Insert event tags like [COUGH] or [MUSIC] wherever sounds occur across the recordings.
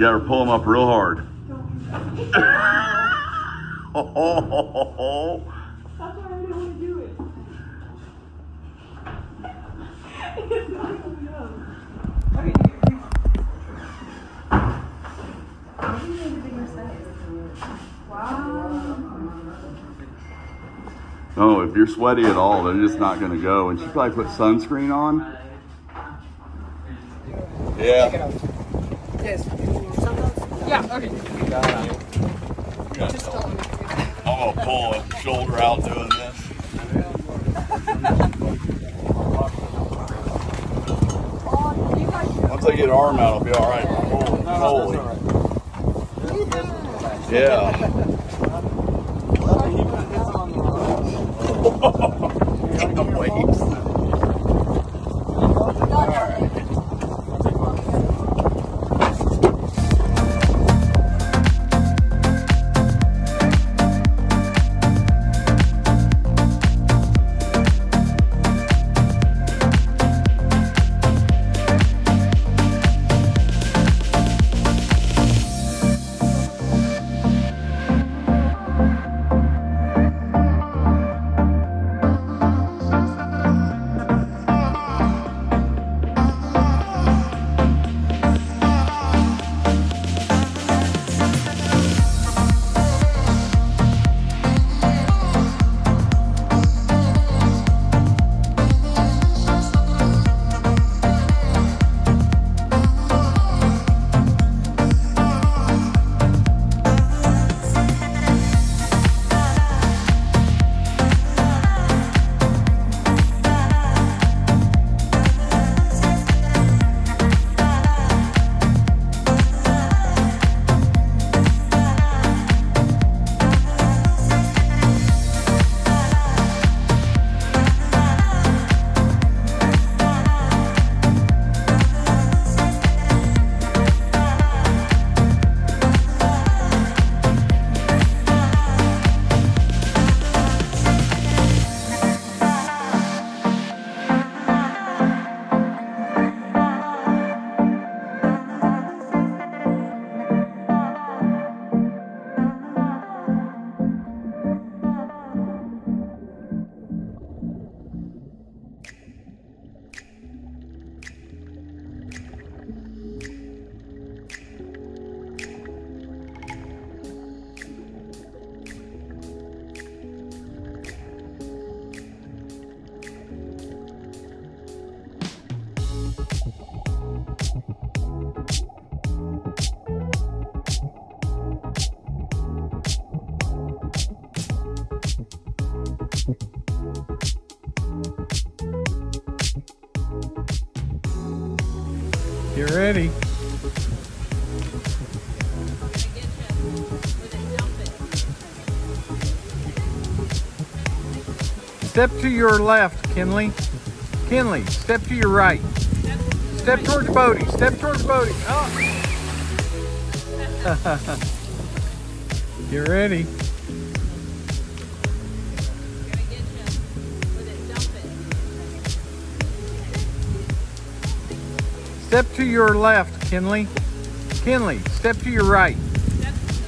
You gotta pull them up real hard. oh, [LAUGHS] [LAUGHS] That's why I didn't want to do it. it's not even done. Okay, Maybe you need a bigger size. Wow. Oh, if you're sweaty at all, they're just not gonna go. And she probably put sunscreen on. Yeah. Yes. Yeah, okay. I'm gonna pull a shoulder out doing this. Once I get arm out, I'll be all right. Holy. Yeah. [LAUGHS] the waves. Get ready. Step to your left, Kinley. Kinley, step to your right. Step towards Bodie. Step towards Bodie. Oh. [LAUGHS] Get ready. Step to your left, Kinley. Kinley, step to your right.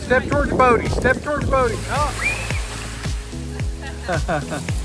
Step towards Bodie. Step towards Bodie. Oh. [LAUGHS]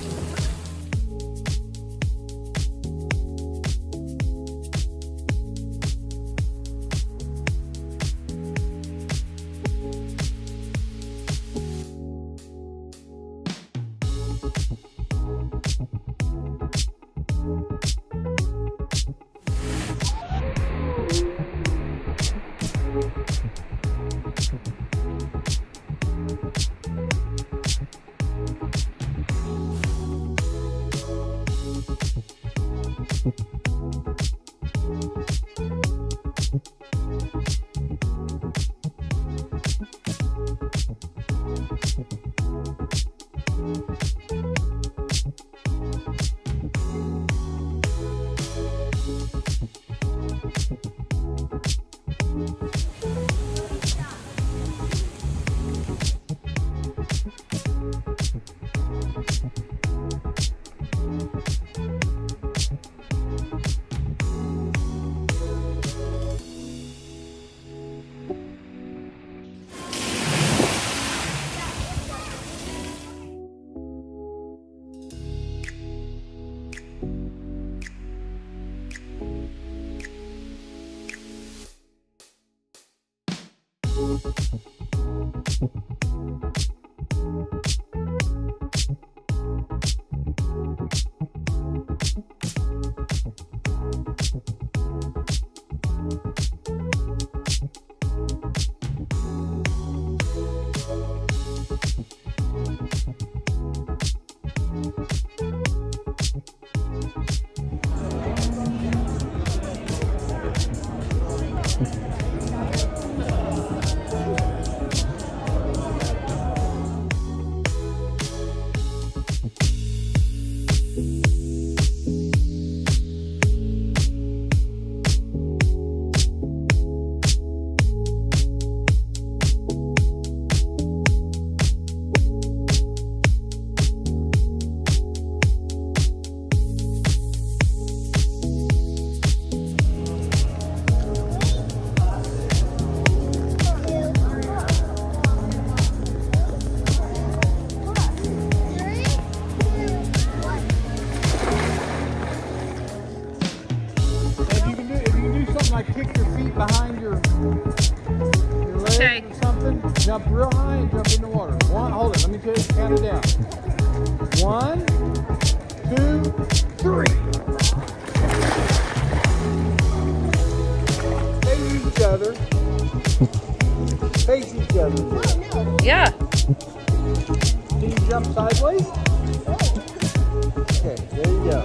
Thank you. Three. Face each other. Face each other. Oh, no. Yeah. Can you jump sideways? Okay, there you go.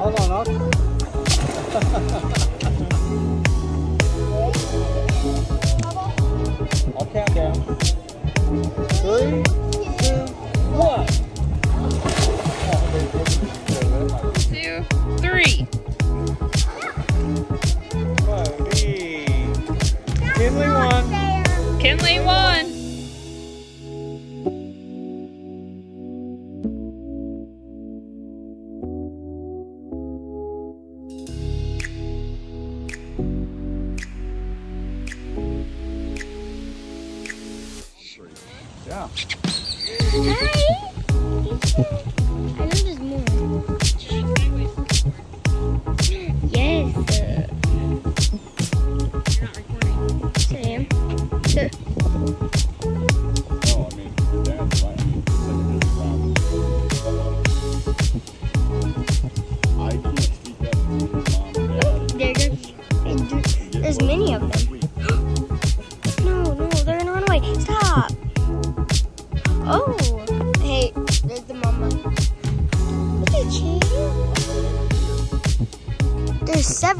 Hold on, I'll... [LAUGHS] I'll count down. Three.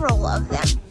several of them.